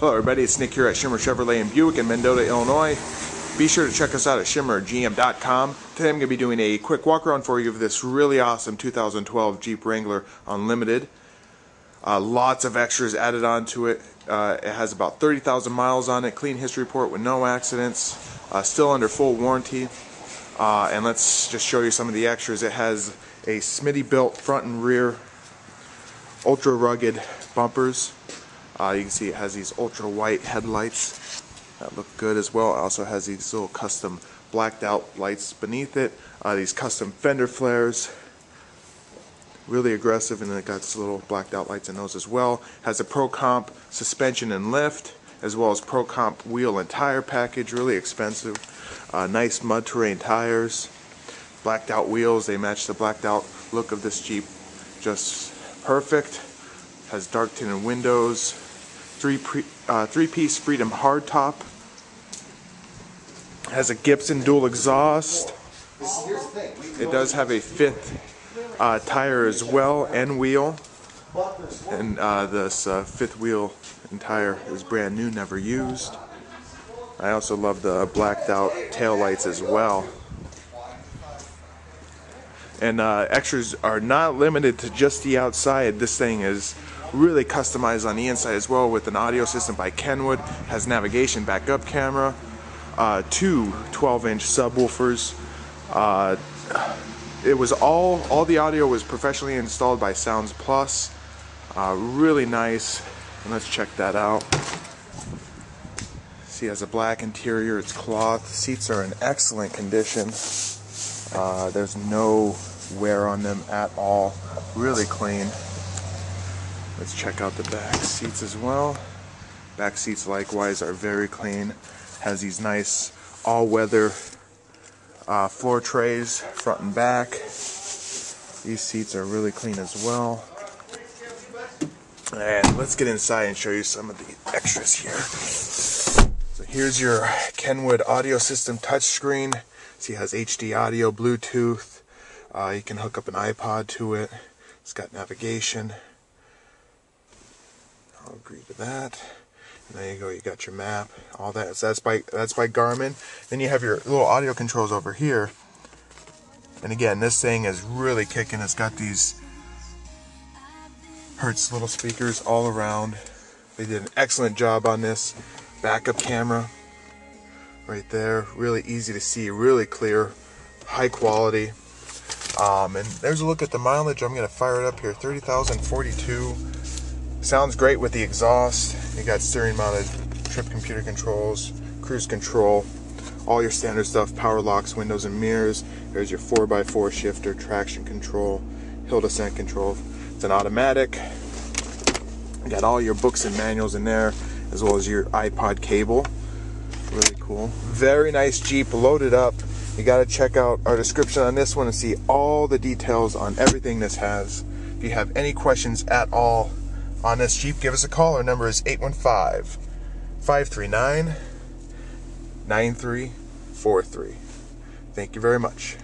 Hello everybody, it's Nick here at Schimmer Chevrolet in Buick in Mendota, Illinois. Be sure to check us out at schimmergm.com. Today I'm going to be doing a quick walk around for you of this really awesome 2012 Jeep Wrangler Unlimited. Uh, lots of extras added onto it. Uh, it has about 30,000 miles on it, clean history report with no accidents, uh, still under full warranty. Uh, and let's just show you some of the extras. It has a Smittybilt front and rear ultra rugged bumpers. Uh, you can see it has these ultra white headlights that look good as well. It also has these little custom blacked out lights beneath it. Uh, these custom fender flares. Really aggressive and it got these little blacked out lights in those as well. Has a Pro Comp suspension and lift as well as Pro Comp wheel and tire package. Really expensive. Uh, nice mud terrain tires. Blacked out wheels. They match the blacked out look of this Jeep just perfect. Has dark tinted windows three pre, uh, three piece Freedom hardtop. Has a Gibson dual exhaust. It does have a fifth uh, tire as well and wheel. And uh, this uh, fifth wheel and tire is brand new, never used. I also love the blacked out tail lights as well. And uh, extras are not limited to just the outside. This thing is really customized on the inside as well with an audio system by Kenwood, has navigation backup camera, uh, two 12 inch subwoofers. Uh, it was all, all the audio was professionally installed by Sounds Plus. Uh, really nice, and let's check that out. See, has a black interior, it's cloth, seats are in excellent condition. Uh, there's no wear on them at all, really clean. Let's check out the back seats as well. Back seats likewise are very clean. Has these nice all-weather uh, floor trays front and back. These seats are really clean as well. And let's get inside and show you some of the extras here. So here's your Kenwood audio system touchscreen. See, it has HD audio, Bluetooth. Uh, you can hook up an iPod to it. It's got navigation. I'll agree to that. And there you go, you got your map, all that. So that's by that's by Garmin. Then you have your little audio controls over here. And again, this thing is really kicking. It's got these Hertz little speakers all around. They did an excellent job on this. Backup camera right there. Really easy to see, really clear, high quality. Um, and there's a look at the mileage. I'm going to fire it up here 30,042. Sounds great with the exhaust. You got steering mounted trip computer controls, cruise control, all your standard stuff, power locks, windows and mirrors. There's your 4x4 shifter, traction control, hill descent control. It's an automatic. You got all your books and manuals in there, as well as your iPod cable. Really cool. Very nice Jeep, loaded up. You got to check out our description on this one and see all the details on everything this has. If you have any questions at all, on this Jeep, give us a call. Our number is 815 539 9343. Thank you very much.